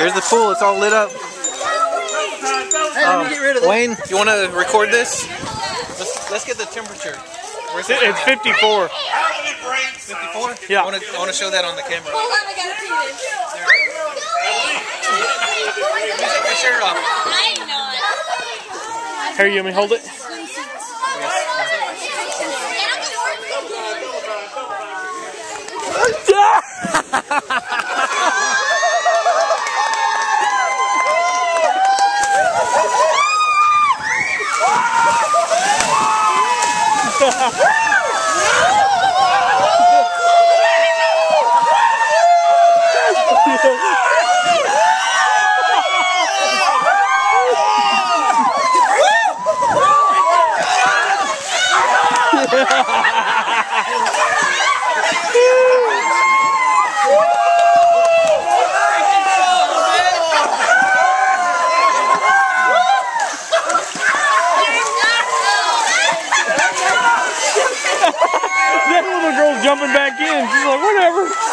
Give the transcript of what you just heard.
Here's the pool. It's all lit up. Hey, let me oh, get rid of this. Wayne, you want to record this? Let's, let's get the temperature. Where's the It's 54. 54? Yeah. I want to I show that on the camera. Hold on, I gotta pee this. Take my shirt off. I ain't not. Here, you want me to hold it? That little girl's jumping back in. She's like, whatever.